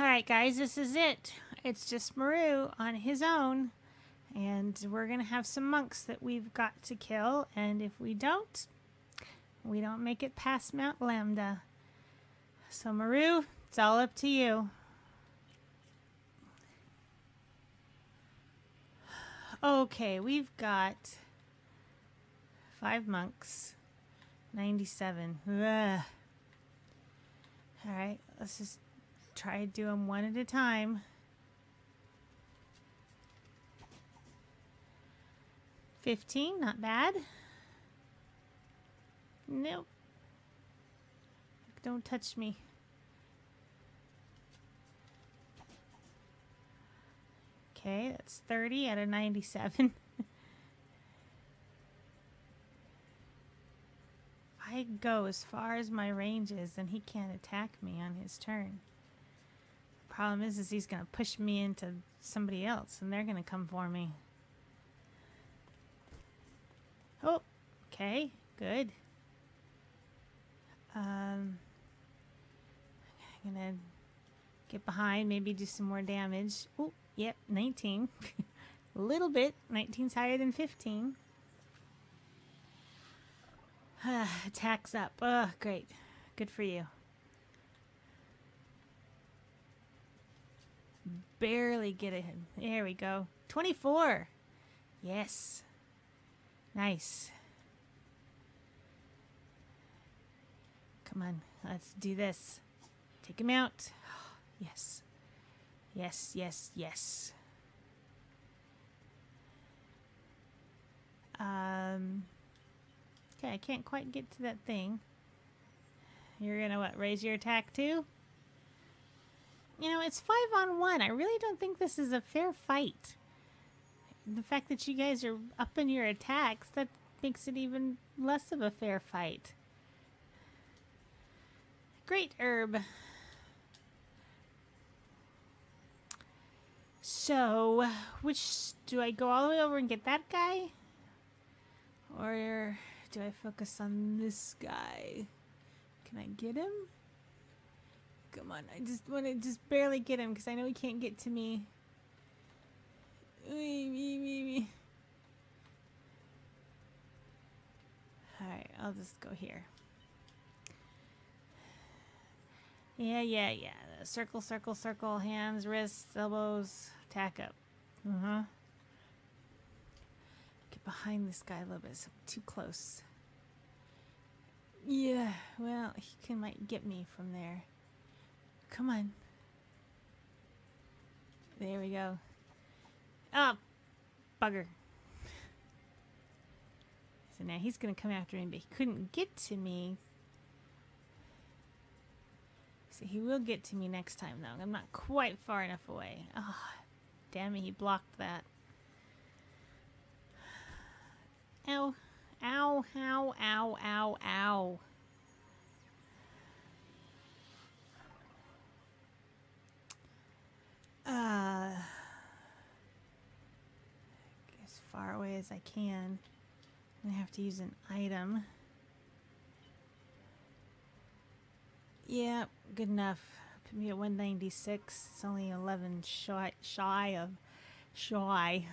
Alright guys, this is it. It's just Maru on his own. And we're going to have some monks that we've got to kill. And if we don't, we don't make it past Mount Lambda. So Maru, it's all up to you. Okay, we've got five monks. 97. Ugh. All right, let's just try to do them one at a time. Fifteen, not bad. Nope. Don't touch me. Okay, that's 30 out of 97. I go as far as my range is, then he can't attack me on his turn. Problem is, is he's to push me into somebody else, and they're to come for me. Oh, okay, good. Um, I'm to get behind, maybe do some more damage. Oh, yep, 19. A little bit. 19's higher than 15. Attacks up. Oh, great. Good for you. Barely get it. There we go. 24. Yes. Nice. Come on. Let's do this. Take him out. Yes. Yes, yes, yes. Um... Okay, I can't quite get to that thing. You're gonna what, raise your attack too? You know, it's five on one. I really don't think this is a fair fight. The fact that you guys are up in your attacks, that makes it even less of a fair fight. Great herb. So, which do I go all the way over and get that guy? Or do I focus on this guy? Can I get him? Come on, I just want to just barely get him because I know he can't get to me. Alright, I'll just go here. Yeah, yeah, yeah. Circle, circle, circle. Hands, wrists, elbows. Tack up. Uh-huh Get behind this guy a little bit. So too close. Yeah, well, he can might get me from there. Come on. There we go. Oh, bugger. So now he's going to come after me, but he couldn't get to me. So he will get to me next time, though. I'm not quite far enough away. Oh, damn it, he blocked that. Ow. Ow, ow, ow, ow, ow. Uh, as far away as I can. I have to use an item. Yeah, good enough. Put me at 196. It's only 11 shy, shy of shy.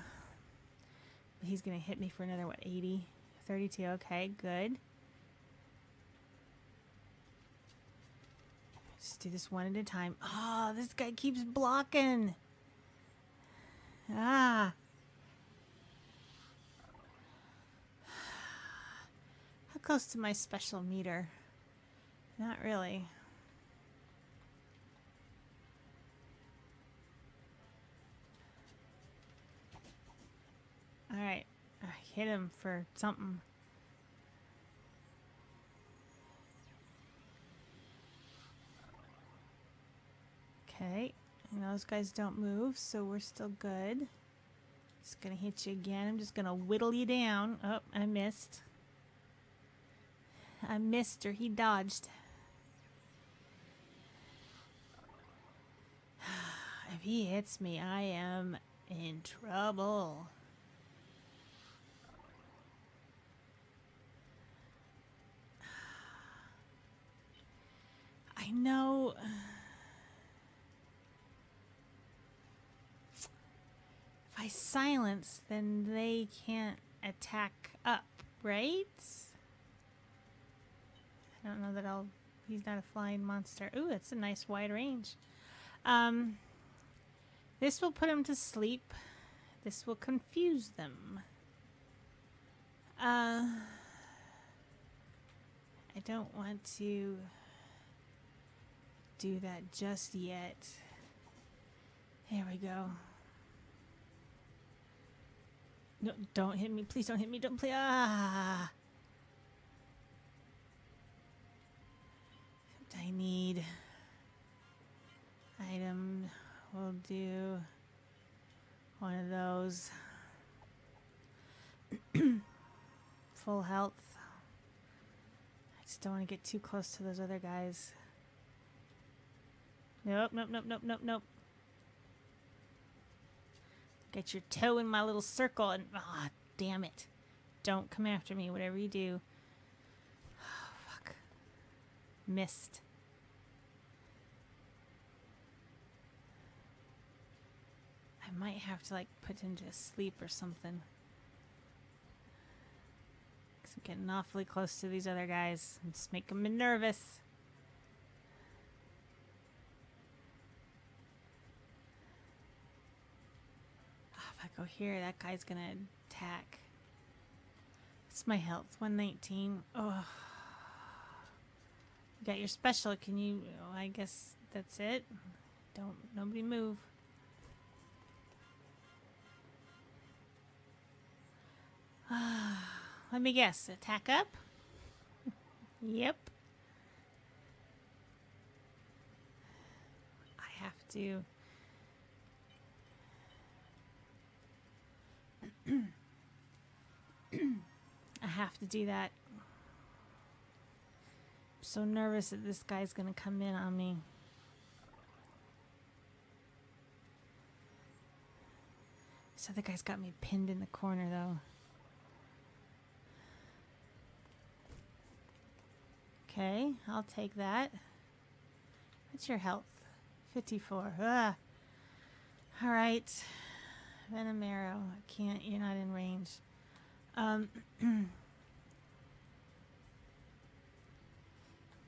He's going to hit me for another, what, 80? 32, okay, good. Just do this one at a time. Oh, this guy keeps blocking. Ah. How close to my special meter? Not really. Alright. I hit him for something. Okay. And those guys don't move, so we're still good. Just gonna hit you again. I'm just gonna whittle you down. Oh, I missed. I missed or he dodged. if he hits me, I am in trouble. I know. I silence, then they can't attack up, right? I don't know that I'll... He's not a flying monster. Ooh, that's a nice wide range. Um, this will put him to sleep. This will confuse them. Uh, I don't want to do that just yet. There we go. No, don't hit me. Please don't hit me. Don't play. Ah. I need item. We'll do one of those. Full health. I just don't want to get too close to those other guys. Nope, nope, nope, nope, nope, nope. Get your toe in my little circle and ah, oh, damn it. Don't come after me, whatever you do. Oh, fuck. Missed. I might have to like put him to sleep or something. Cause I'm getting awfully close to these other guys. and just making me nervous. Go here, that guy's gonna attack. It's my health, 119. Oh. You got your special. Can you? Oh, I guess that's it. Don't nobody move. Let me guess. Attack up? yep. I have to... I have to do that. I'm so nervous that this guy's gonna come in on me. This other guy's got me pinned in the corner though. Okay, I'll take that. What's your health? 54. Ugh. All right. Venom arrow. I can't. You're not in range. Um.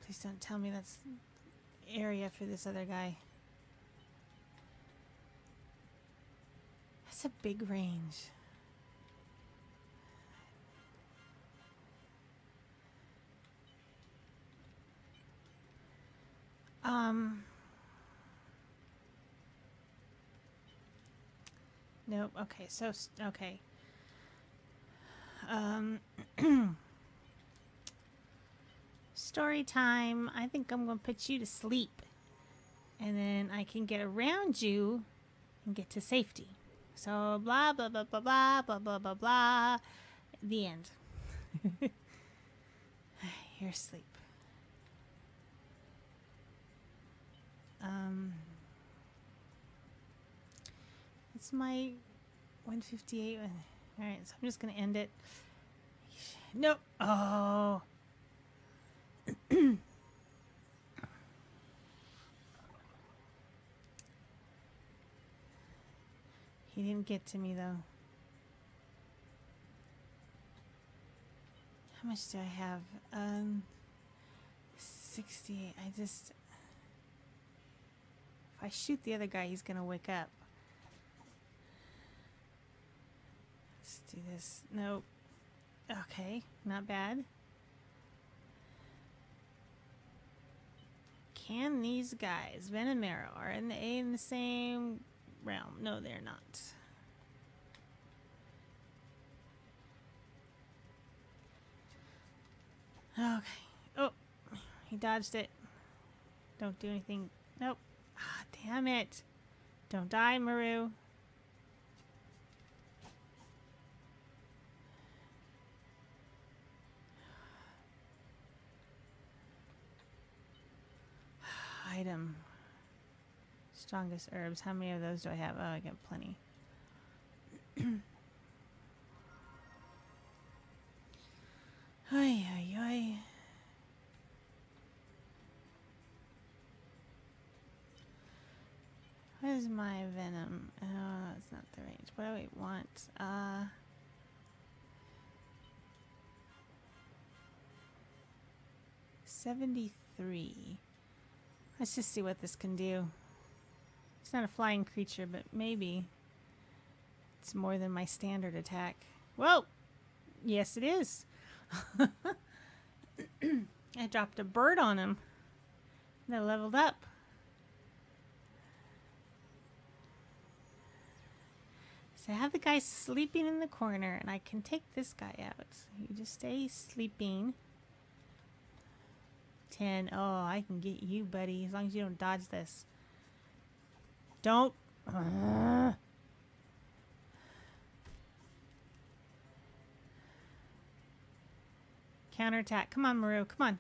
please don't tell me that's area for this other guy. That's a big range. Um. Nope. Okay. So okay. Um. story time. I think I'm gonna put you to sleep, and then I can get around you and get to safety. So blah blah blah blah blah blah blah blah blah. The end. You're asleep. Um, it's my 158. All right, so I'm just going to end it. Nope. Oh. he didn't get to me though. How much do I have? Um, 68. I just if I shoot the other guy, he's gonna wake up. Let's do this. Nope. Okay, not bad. Can these guys, Venom Arrow, are in the, in the same realm? No, they're not. Okay. Oh, he dodged it. Don't do anything. Nope. Ah, damn it. Don't die, Maru. Item. Strongest herbs. How many of those do I have? Oh, I got plenty. ay, ay, ay. is my venom? Oh, that's not the range. What do I want? Uh... Seventy-three. Let's just see what this can do. It's not a flying creature, but maybe it's more than my standard attack. Whoa! Yes, it is. I dropped a bird on him. That leveled up. So I have the guy sleeping in the corner, and I can take this guy out. You just stay sleeping. 10. Oh, I can get you, buddy, as long as you don't dodge this. Don't. Counterattack. Come on, Maru. Come on.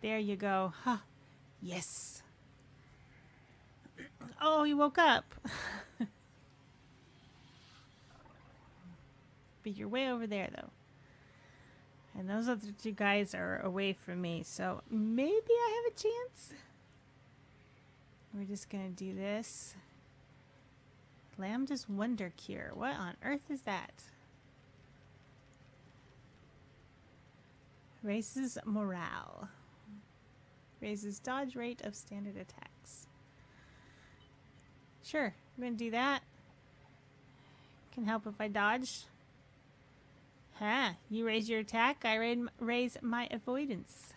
There you go. Huh. Yes. Oh, he woke up. but you're way over there, though. And those other two guys are away from me, so maybe I have a chance. We're just to do this. Lambda's Wonder Cure. What on earth is that? Raises morale. Raises dodge rate of standard attacks. Sure, I'm to do that. Can help if I dodge. Ha, you raise your attack, I raise my avoidance.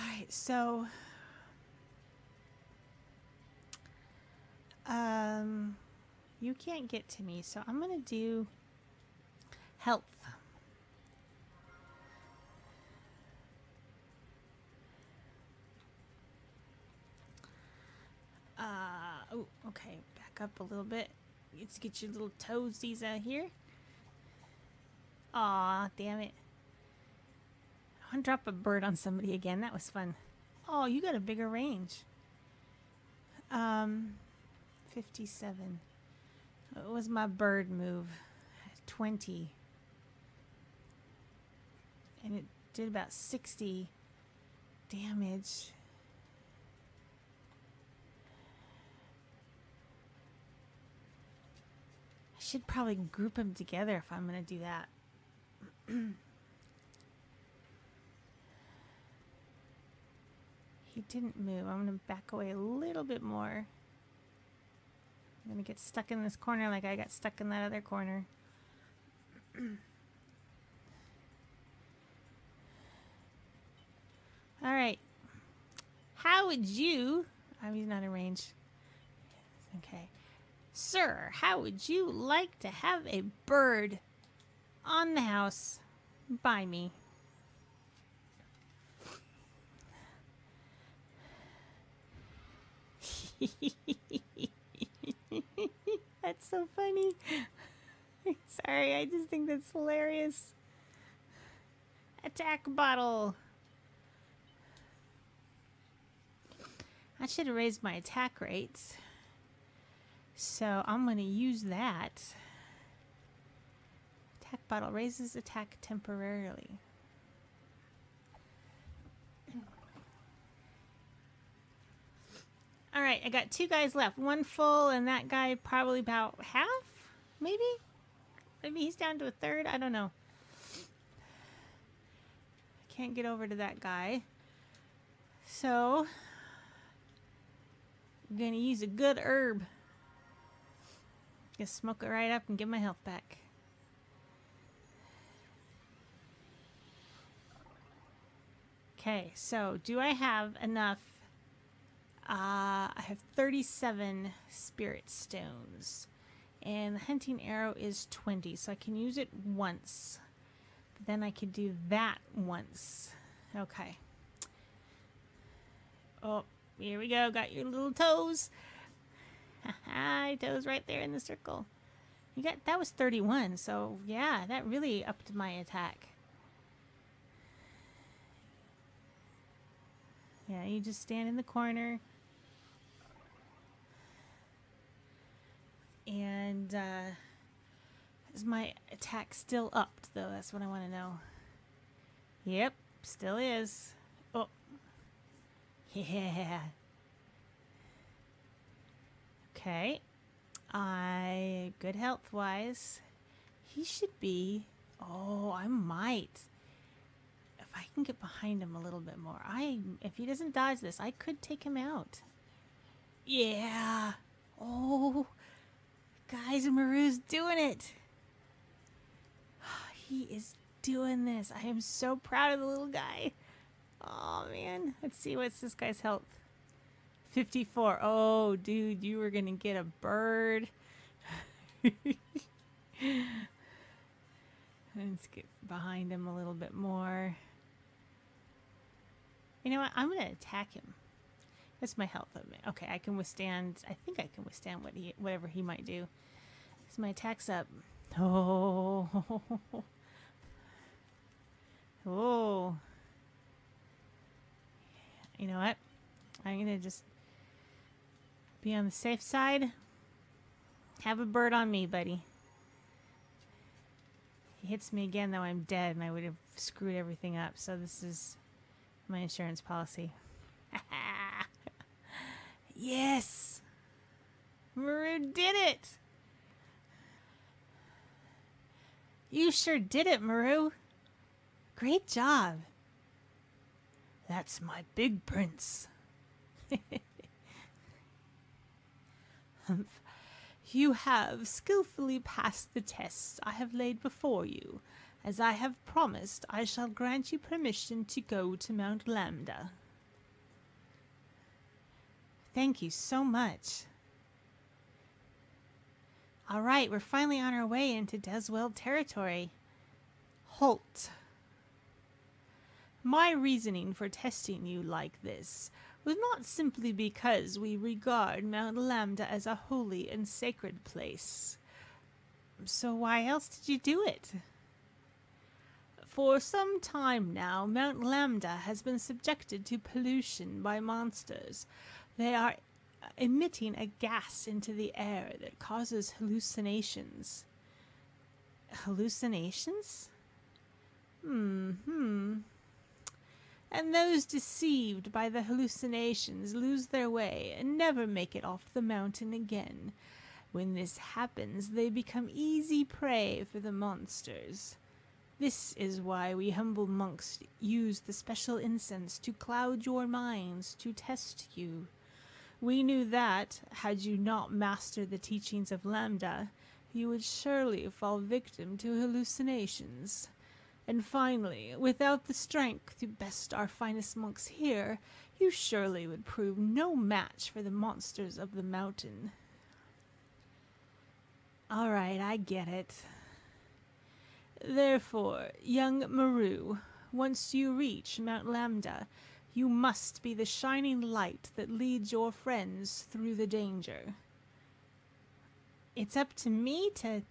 Alright, so... Um, you can't get to me, so I'm going to do health. Uh, oh, okay, back up a little bit. Let's get your little toesies out here. Aw, damn it. I want to drop a bird on somebody again. That was fun. Oh, you got a bigger range. Um, 57. What was my bird move? 20. And it did about 60 damage. I should probably group them together if I'm going to do that. He didn't move. I'm going to back away a little bit more. I'm going to get stuck in this corner like I got stuck in that other corner. All right. How would you... I'm mean, not a range. Okay. Sir, how would you like to have a bird on the house by me. that's so funny. Sorry, I just think that's hilarious. Attack bottle. I should have raised my attack rates. So I'm going to use that. Bottle raises attack temporarily. All right, I got two guys left. One full, and that guy probably about half, maybe? Maybe he's down to a third. I don't know. I can't get over to that guy. So, I'm going to use a good herb. Just smoke it right up and get my health back. Okay, so do I have enough? Uh, I have 37 spirit stones. And the hunting arrow is 20, so I can use it once. But then I could do that once. Okay. Oh, here we go. Got your little toes. Hi, toes right there in the circle. You got that was 31, so yeah, that really upped my attack. Yeah, you just stand in the corner. And uh, is my attack still up, though? That's what I want to know. Yep, still is. Oh. Yeah. Okay. I good health wise. He should be. Oh, I might. If I can get behind him a little bit more. I if he doesn't dodge this, I could take him out. Yeah. Oh. Guys, Maru's doing it. He is doing this. I am so proud of the little guy. Oh man. Let's see what's this guy's health. 54. Oh, dude, you were to get a bird. Let's get behind him a little bit more. You know what? I'm going to attack him. That's my health. Okay, I can withstand. I think I can withstand what he, whatever he might do. So my attack's up. Oh. Oh. You know what? I'm going to just be on the safe side. Have a bird on me, buddy. He hits me again, though I'm dead, and I would have screwed everything up. So this is my insurance policy. yes! Maru did it! You sure did it, Maru. Great job. That's my big prince. You have skillfully passed the tests I have laid before you. As I have promised, I shall grant you permission to go to Mount Lambda. Thank you so much. All right, we're finally on our way into Desweld territory. Halt. My reasoning for testing you like this was not simply because we regard Mount Lambda as a holy and sacred place. So why else did you do it? For some time now, Mount Lambda has been subjected to pollution by monsters. They are emitting a gas into the air that causes hallucinations. Hallucinations? Hmm, hmm and those deceived by the hallucinations lose their way and never make it off the mountain again. When this happens, they become easy prey for the monsters. This is why we humble monks use the special incense to cloud your minds, to test you. We knew that, had you not mastered the teachings of Lambda, you would surely fall victim to hallucinations. And finally, without the strength to best our finest monks here, you surely would prove no match for the monsters of the mountain. All right, I get it. Therefore, young Maru, once you reach Mount Lambda, you must be the shining light that leads your friends through the danger. It's up to me to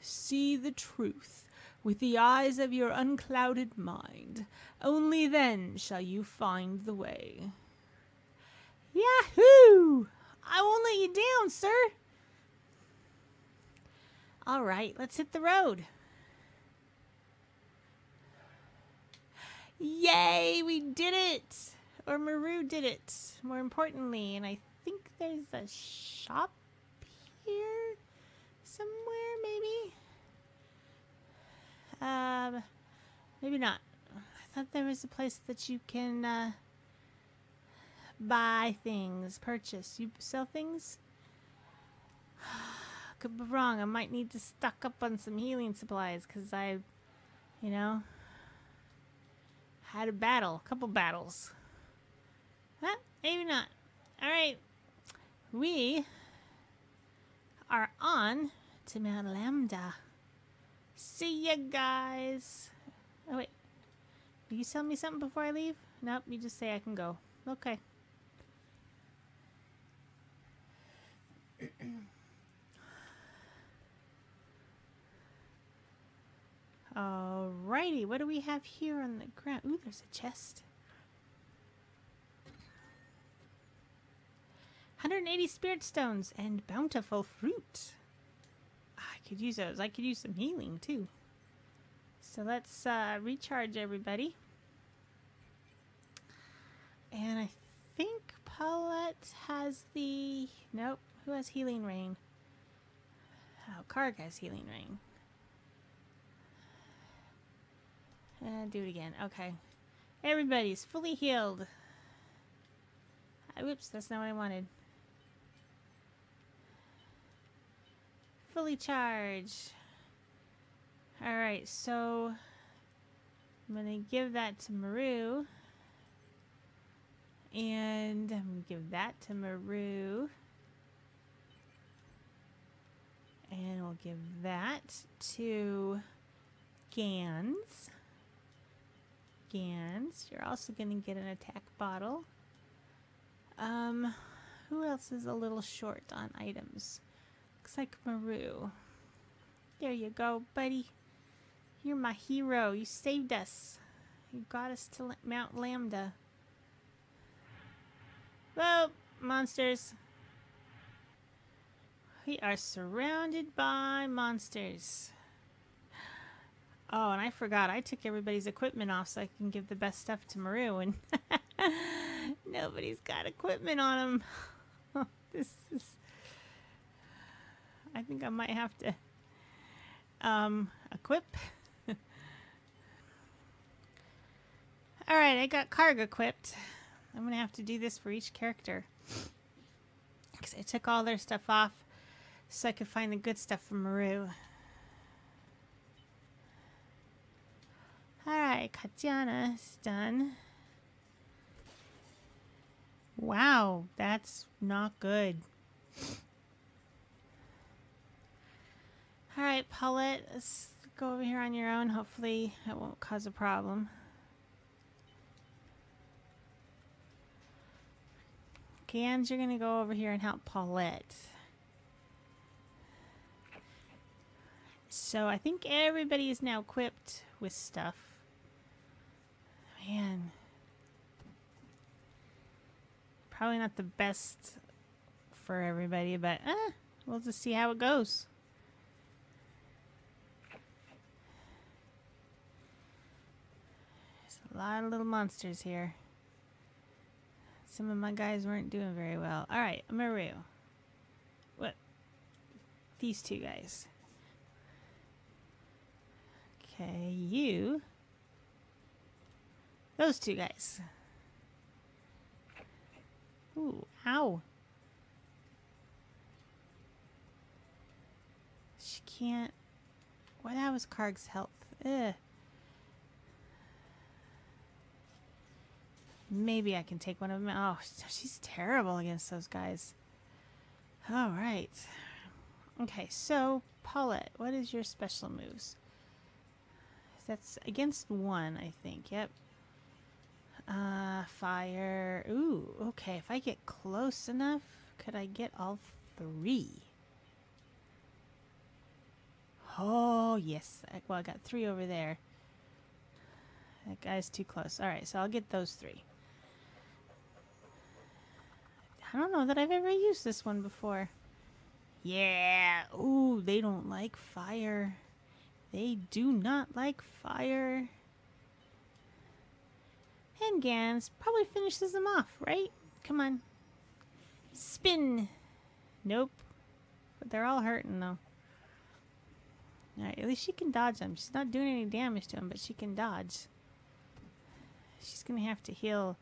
see the truth with the eyes of your unclouded mind. Only then shall you find the way. Yahoo! I won't let you down, sir. All right, let's hit the road. Yay, we did it! Or Maru did it, more importantly. And I think there's a shop here somewhere, maybe? Um, maybe not. I thought there was a place that you can uh, buy things, purchase. You sell things? Could be wrong. I might need to stock up on some healing supplies because I, you know, had a battle, a couple battles. Huh? Maybe not. All right. We are on to Mount Lambda. See you guys. Oh, wait. Will you tell me something before I leave? Nope, you just say I can go. Okay. What do we have here on the ground? Ooh, there's a chest. 180 spirit stones and bountiful fruit I could use those. I could use some healing too. So let's uh, recharge everybody. And I think Paulette has the... Nope. Who has healing rain? Oh, Kharg has healing rain. Uh, do it again. Okay. Everybody's fully healed. Uh, whoops, that's not what I wanted. Fully charged. Alright, so I'm going to give that to Maru. And I'm going to give that to Maru. And we'll give that to Gans. Gans, you're also going to get an attack bottle. Um, who else is a little short on items? Looks like Maru. There you go, buddy. You're my hero. You saved us. You got us to Mount Lambda. Well, monsters. We are surrounded by monsters. Oh, and I forgot. I took everybody's equipment off so I can give the best stuff to Maru, and nobody's got equipment on them. this is... I think I might have to um, equip. Alright, I got Kharg equipped. I'm going to have to do this for each character. Because I took all their stuff off so I could find the good stuff from Maru. Alright, Katiana's done. Wow, that's not good. Alright, Paulette, let's go over here on your own. Hopefully it won't cause a problem. Gans, you're going to go over here and help Paulette. So I think everybody is now equipped with stuff. Man. Probably not the best for everybody, but eh, we'll just see how it goes. There's a lot of little monsters here. Some of my guys weren't doing very well. Alright, Maru. What? These two guys. Okay, you. Those two guys. Ooh, ow. She can't... What well, was Kharg's health? Ugh. Maybe I can take one of them. Oh, she's terrible against those guys. All right. Okay, so Paulette, what is your special moves? That's against one, I think. Yep. Uh, fire. Ooh, okay. If I get close enough, could I get all three? Oh, yes. Well, I got three over there. That guy's too close. All right, so I'll get those three. I don't know that I've ever used this one before. Yeah. Ooh, they don't like fire. They do not like fire. And Gans probably finishes them off, right? Come on. Spin. Nope. But they're all hurting, though. Alright, at least she can dodge them. She's not doing any damage to them, but she can dodge. She's to have to heal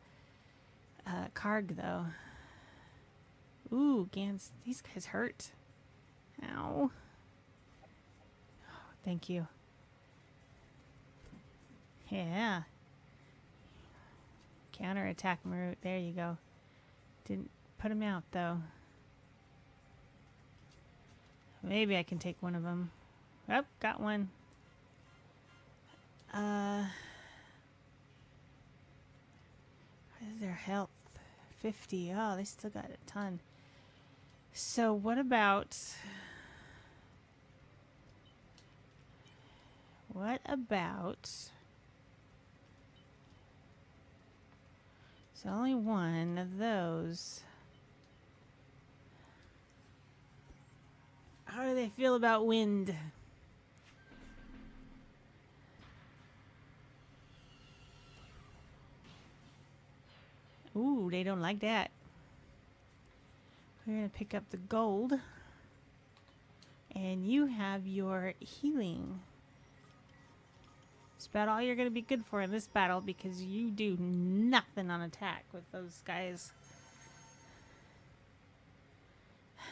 uh, Kharg, though. Ooh, Gans. These guys hurt. Ow. Thank you. Yeah. Counter attack Marut. There you go. Didn't put him out though. Maybe I can take one of them. Oh, got one. Uh, what is their health? 50. Oh, they still got a ton. So what about What about... Only one of those. How do they feel about wind? Ooh, they don't like that. We're going to pick up the gold. And you have your healing. About all you're going to be good for in this battle because you do nothing on attack with those guys.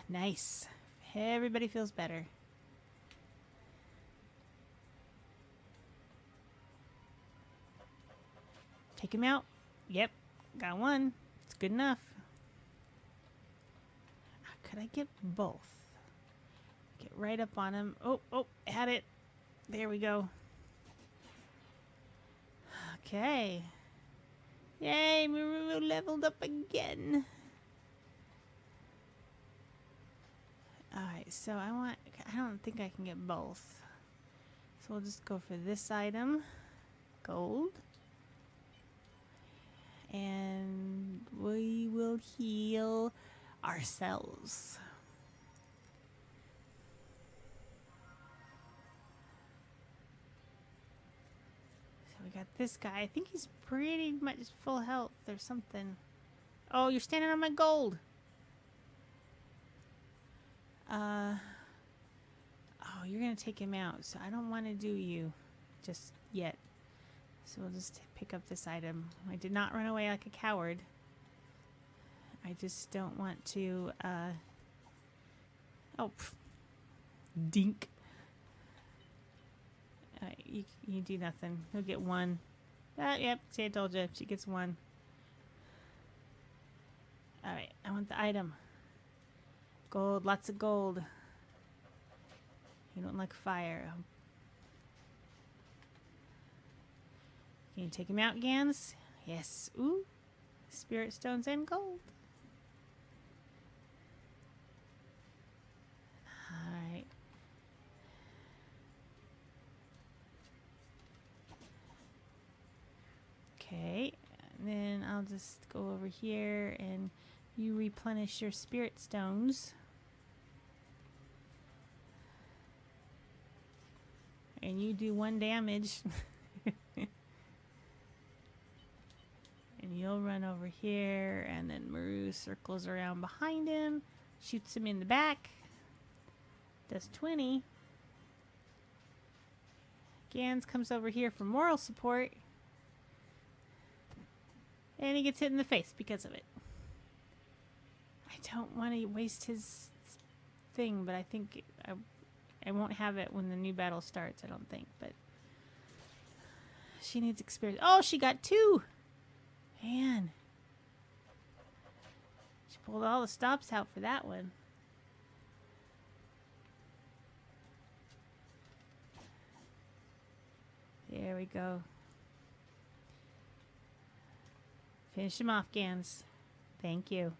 Nice. Everybody feels better. Take him out. Yep. Got one. It's good enough. Ah, could I get both? Get right up on him. Oh, oh, had it. There we go. Okay. Yay, Maru leveled up again. Alright, so I want, I don't think I can get both. So we'll just go for this item. Gold. And we will heal ourselves. Got this guy. I think he's pretty much full health or something. Oh, you're standing on my gold. Uh, oh, you're going to take him out. So I don't want to do you just yet. So we'll just pick up this item. I did not run away like a coward. I just don't want to, uh... Oh, pff. dink. You, you do nothing. He'll get one. Ah, yep, see I told you. She gets one. Alright, I want the item. Gold, lots of gold. You don't like fire. Can you take him out, Gans? Yes. Ooh. Spirit stones and gold. Alright. Okay. And then I'll just go over here and you replenish your spirit stones. And you do one damage. and you'll run over here and then Maru circles around behind him, shoots him in the back. Does 20. Gans comes over here for moral support. And he gets hit in the face because of it. I don't want to waste his thing, but I think I, I won't have it when the new battle starts, I don't think. But she needs experience. Oh, she got two! Man. She pulled all the stops out for that one. There we go. Finish him off, Gans. Thank you.